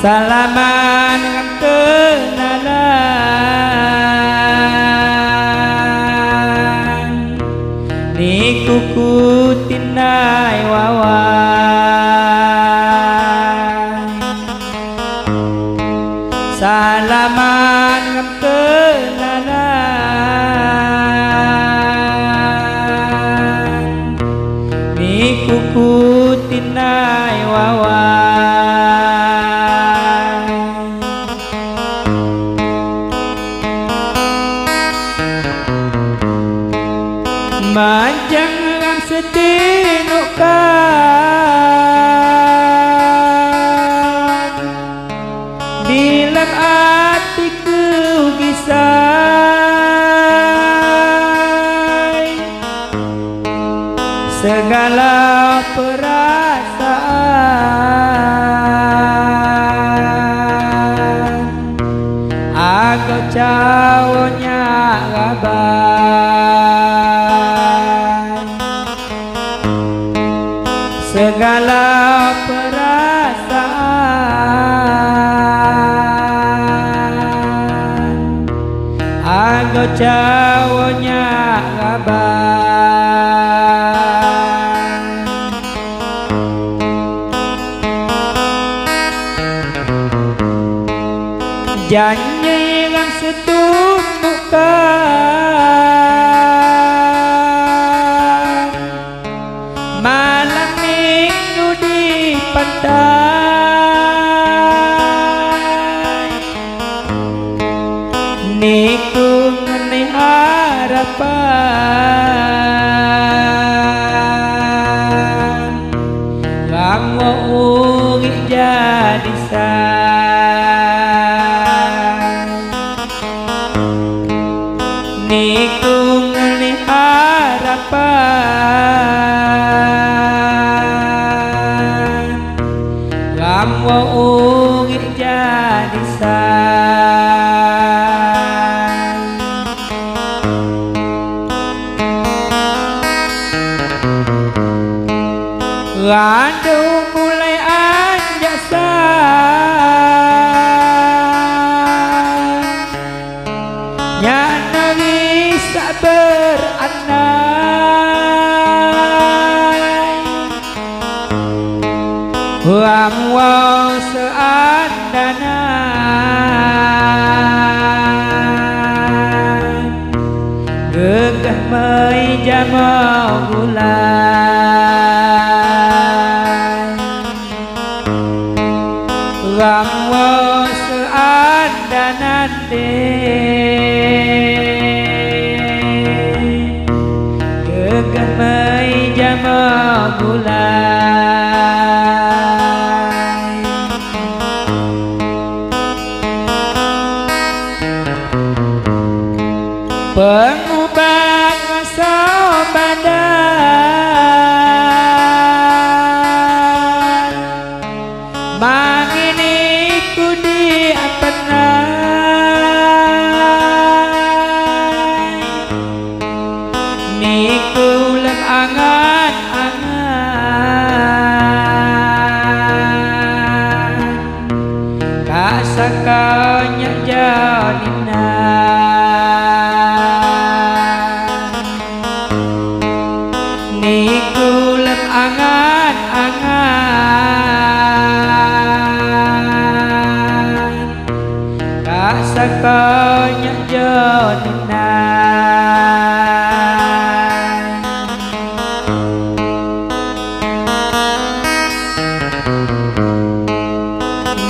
salaman kenalan. Ni kuku tinai wawan Manjang ang setinukan Bilang hatiku gisai Segala perasaan. Aku cawanya Segala perasaan. Anggo cawanya gaban Janji di pantai Niku ngene harapan. Kamu ugi jadi say Niku Berandu mulai anjak Nya nari sak beranai Huang wong seandana Gegah mei jamau bulan pengubah masa badan sắc cơ nhân dân nam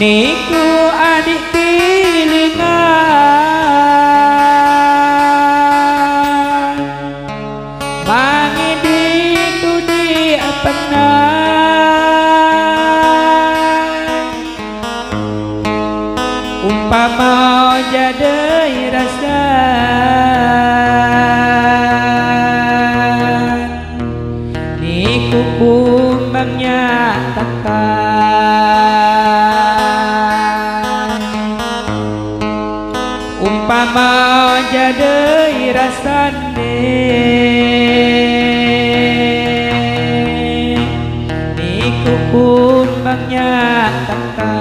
Ni ku adik pilih Umpama jadi rasa? Niku kumbang nyatakan Umpama jadi rasane Niku kumbang nyatakan